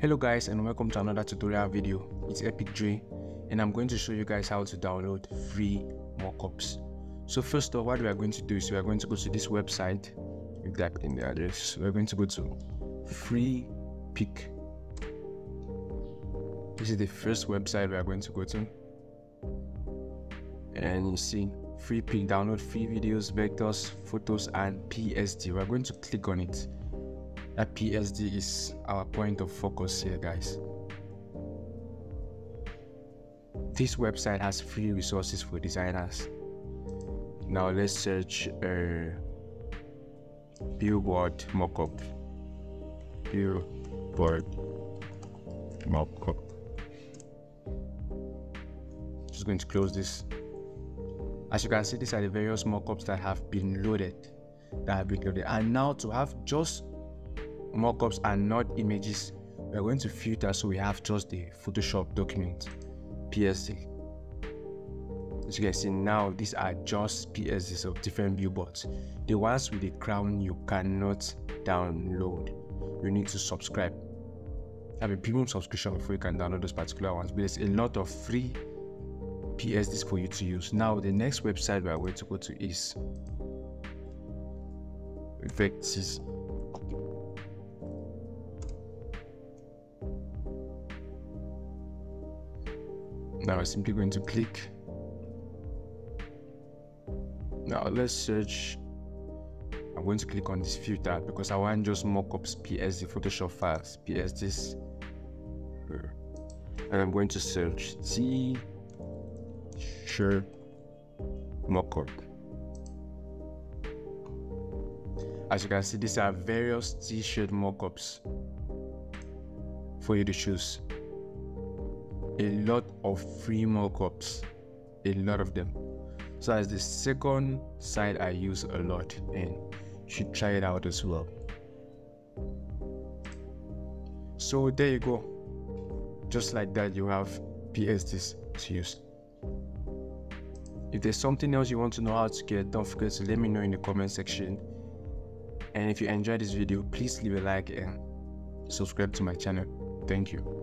Hello guys and welcome to another tutorial video. It's Epic Dre and I'm going to show you guys how to download free mockups. So first off what we are going to do is we are going to go to this website. You type in the address. We're going to go to free pick. This is the first website we are going to go to. And you see Freepik download free videos, vectors, photos and PSD. We're going to click on it that PSD is our point of focus here guys. This website has free resources for designers. Now let's search a billboard mockup. Billboard mockup. Just going to close this. As you can see, these are the various mockups that have been loaded. That have been loaded. And now to have just mockups and not images, we're going to filter so we have just the Photoshop document, PSD. As you can see now, these are just PSDs of different billboards. The ones with the crown you cannot download. You need to subscribe. Have a premium subscription before you can download those particular ones. But there's a lot of free PSDs for you to use. Now, the next website we are going to go to is Vecteezy now I'm simply going to click. Now let's search. I'm going to click on this filter because I want just mockups PSD Photoshop files PSDs uh, and I'm going to search T. Shirt mockup. As you can see these are various t-shirt mockups for you to choose a lot of free mockups, a lot of them. So as the second site I use a lot and should try it out as well. So there you go. Just like that you have PSDs to use. If there's something else you want to know how to get, don't forget to let me know in the comment section. And if you enjoyed this video, please leave a like and subscribe to my channel. Thank you.